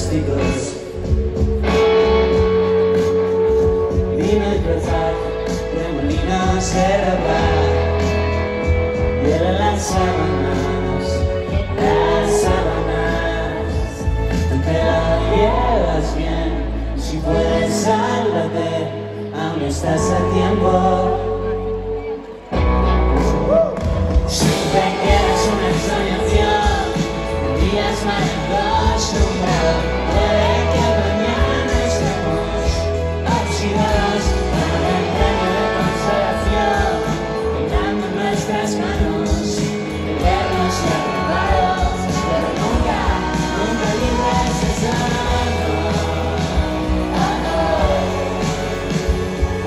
plásticos Vino y cruzar remolinos ropa Y las sábanas, las sábanas. Te la llevas bien, si puedes sálvate. Aún estás a tiempo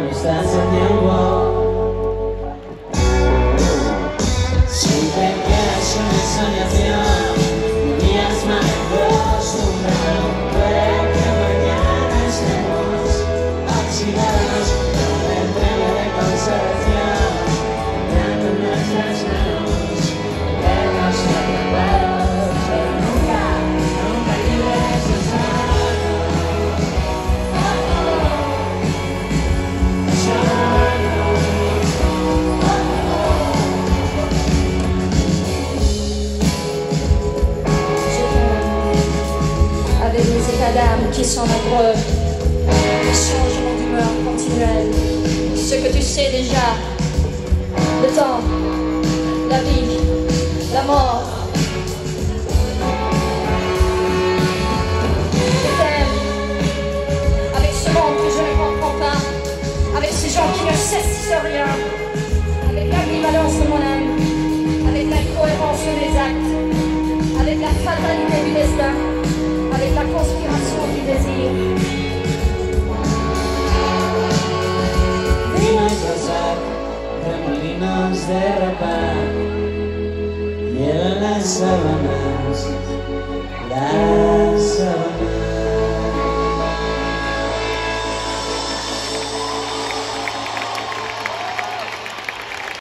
não está se atendo qui sont nombreux. Le changement d'humeur continuel. Ce que tu sais déjà. Le temps, la vie, la mort. Je t'aime. Avec ce monde que je ne comprends pas. Avec ces gens qui ne cessent rien. Avec l'ambivalence de mon âme. Avec l'incohérence des actes. Avec la fatalité du destin. La conspiration du désir. Vino a pasar remolinos de ropa y en las sábanas, las sábanas.